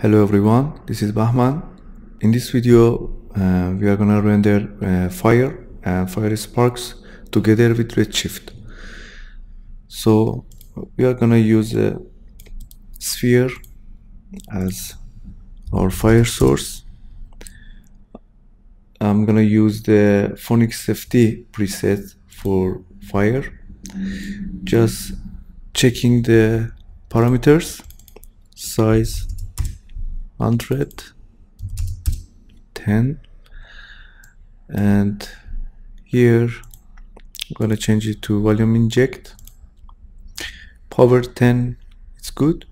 Hello everyone, this is Bahman. In this video, uh, we are gonna render uh, Fire and Fire Sparks together with Redshift. So we are gonna use a sphere as our fire source. I'm gonna use the Phoenix FD preset for fire. Just checking the parameters, size 100 10 and here I'm gonna change it to volume inject. Power 10 it's good.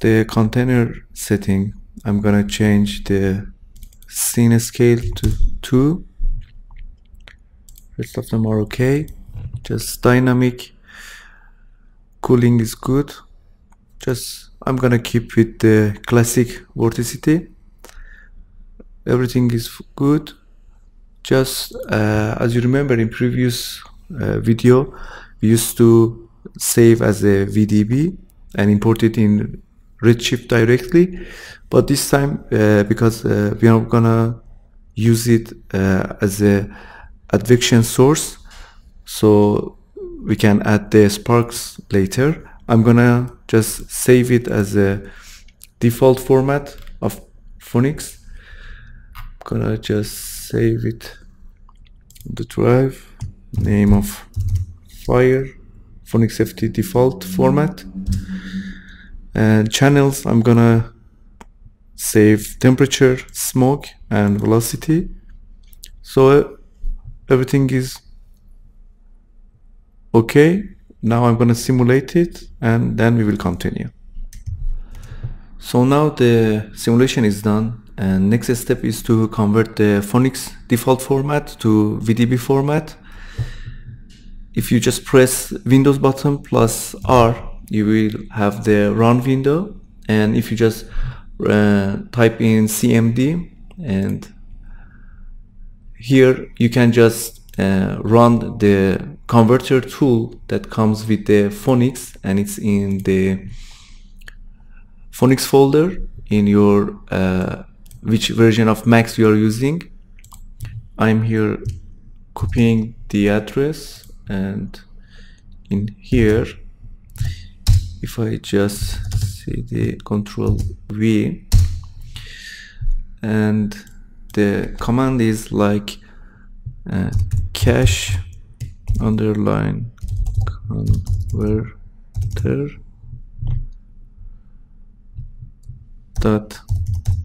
The container setting I'm gonna change the scene scale to 2 rest of them are okay. Just dynamic cooling is good. Just I'm gonna keep with the classic vorticity. Everything is good. Just uh, as you remember in previous uh, video we used to save as a VDB and import it in Redshift directly. But this time uh, because uh, we are gonna use it uh, as a advection source so we can add the sparks later I'm gonna just save it as a default format of Phoenix. I'm gonna just save it. The drive name of fire Phoenix FD default format. And channels I'm gonna save temperature smoke and velocity. So uh, everything is okay now I'm gonna simulate it and then we will continue. So now the simulation is done and next step is to convert the Phoenix default format to VDB format. If you just press Windows button plus R you will have the run window. And if you just uh, type in CMD and here you can just uh, run the converter tool that comes with the Phoenix and it's in the Phoenix folder in your uh, which version of Max you are using. I'm here copying the address and in here if I just see the control V and the command is like uh, cache underline converter dot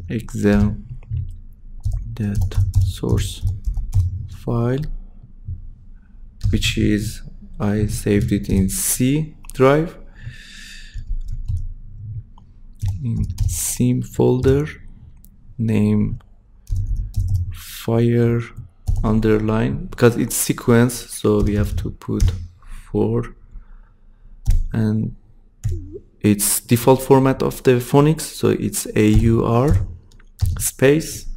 exam that source file which is I saved it in C drive in sim folder name fire underline because it's sequence so we have to put 4 and it's default format of the Phoenix so it's AUR space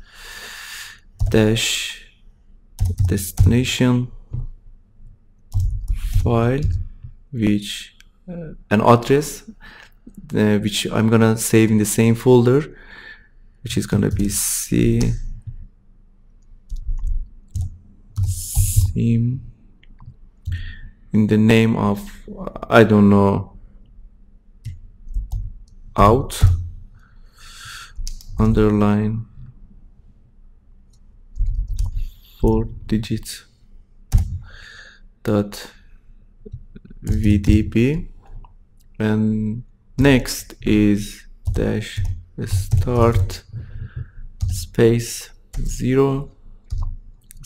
dash destination file which uh, an address uh, which I'm gonna save in the same folder which is gonna be C in the name of I don't know out. Underline four digits dot vdb and next is dash start space zero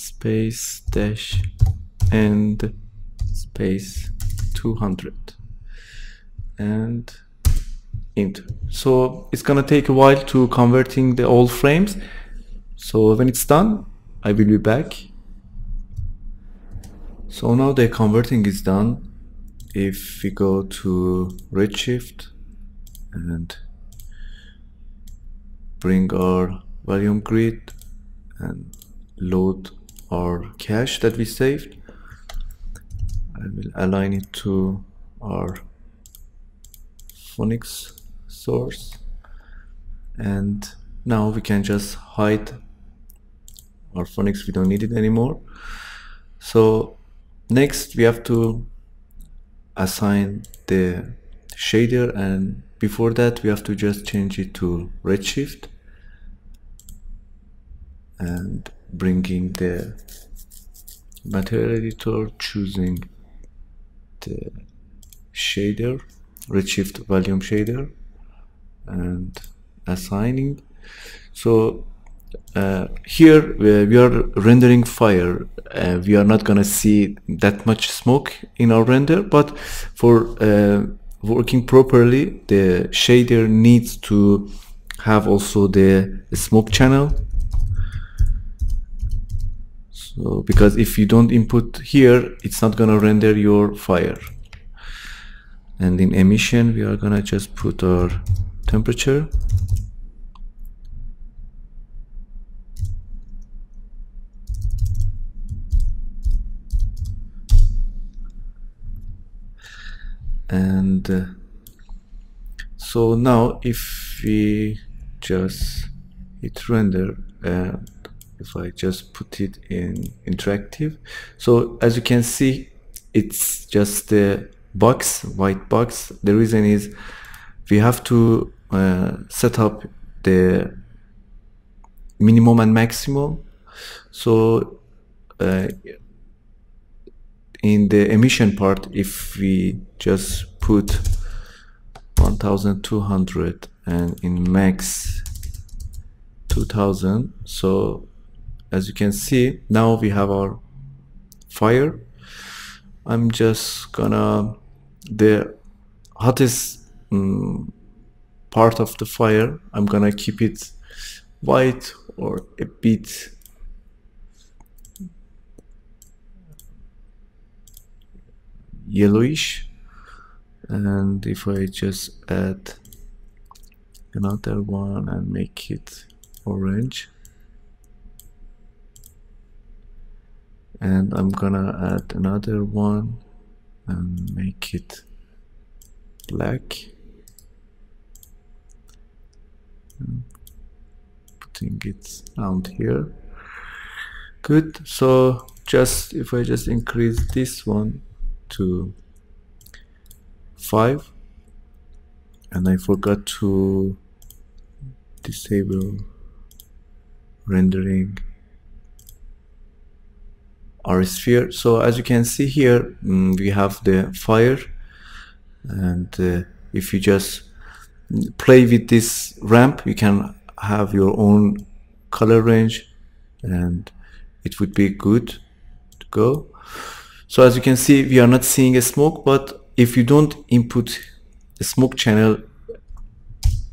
space dash and space 200 and enter so it's gonna take a while to converting the old frames. So when it's done I will be back. So now the converting is done. If we go to redshift and bring our volume grid and load our cache that we saved. I will align it to our Phoenix source. And now we can just hide our Phoenix we don't need it anymore. So next we have to assign the shader. And before that we have to just change it to redshift. And bringing the material editor choosing the shader redshift volume shader and assigning. So uh, here we are rendering fire uh, we are not gonna see that much smoke in our render but for uh, working properly the shader needs to have also the smoke channel so because if you don't input here it's not gonna render your fire. And in emission we are gonna just put our temperature. And uh, so now if we just hit render and if I just put it in interactive. So as you can see it's just a box white box. The reason is we have to uh, set up the minimum and maximum. So uh, in the emission part if we just put 1200 and in max 2000 so as you can see now we have our fire. I'm just gonna the hottest um, part of the fire I'm gonna keep it white or a bit yellowish. And if I just add another one and make it orange and I'm gonna add another one and make it black. Putting it around here. Good. So just if I just increase this one to 5 and I forgot to disable rendering our sphere. So as you can see here mm, we have the fire. And uh, if you just play with this ramp you can have your own color range and it would be good to go. So as you can see, we are not seeing a smoke, but if you don't input a smoke channel,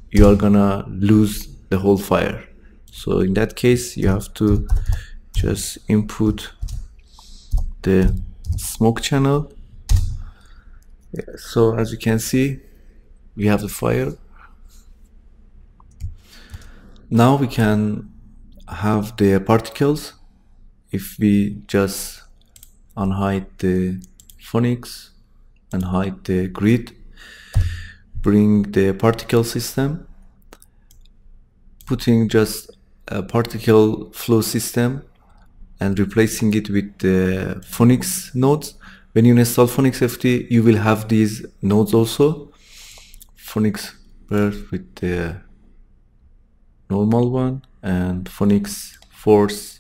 you are gonna lose the whole fire. So in that case, you have to just input the smoke channel. So as you can see, we have the fire. Now we can have the particles if we just unhide the Phoenix and hide the grid bring the particle system putting just a particle flow system and replacing it with the Phoenix nodes. When you install Phoenix FD you will have these nodes also. Phoenix with the normal one and Phoenix force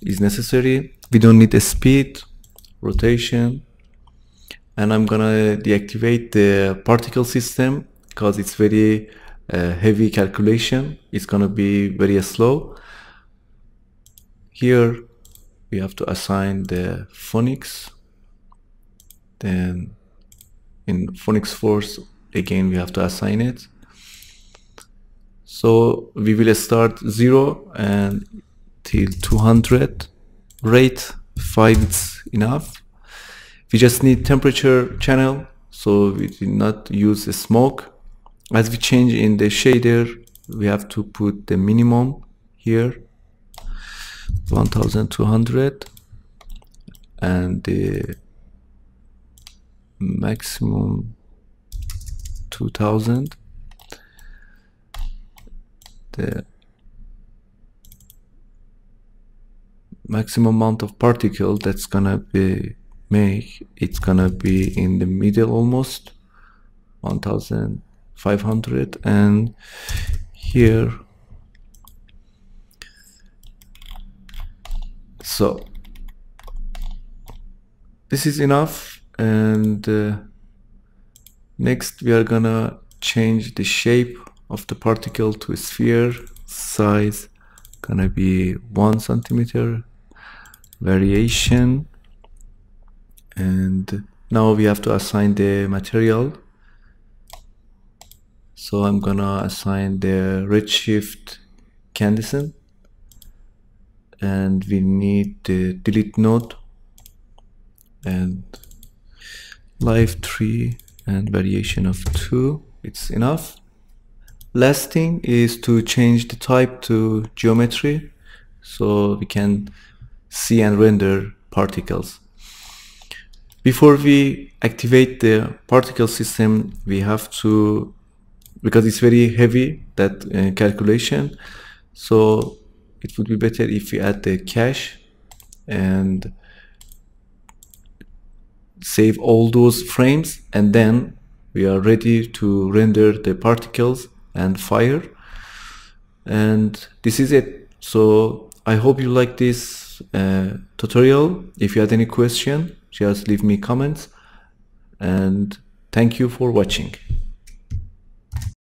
is necessary. We don't need a speed rotation and I'm gonna deactivate the particle system because it's very uh, heavy calculation. It's gonna be very slow here we have to assign the Phoenix. Then in Phoenix force again we have to assign it. So we will start 0 and till 200 rate 5 is enough. We just need temperature channel so we did not use the smoke. As we change in the shader we have to put the minimum here 1200 and the maximum 2000 the maximum amount of particle that's gonna be make it's gonna be in the middle almost 1500 and here so this is enough and uh, next we are gonna change the shape of the particle to a sphere. Size gonna be one centimeter variation. And now we have to assign the material. So I'm gonna assign the redshift Candyson and we need the delete node and live 3 and variation of 2 it's enough. Last thing is to change the type to geometry so we can see and render particles. Before we activate the particle system we have to because it's very heavy that uh, calculation. So it would be better if we add the cache and save all those frames and then we are ready to render the particles and fire. And this is it. So i hope you like this uh, tutorial. If you had any question just leave me comments. And thank you for watching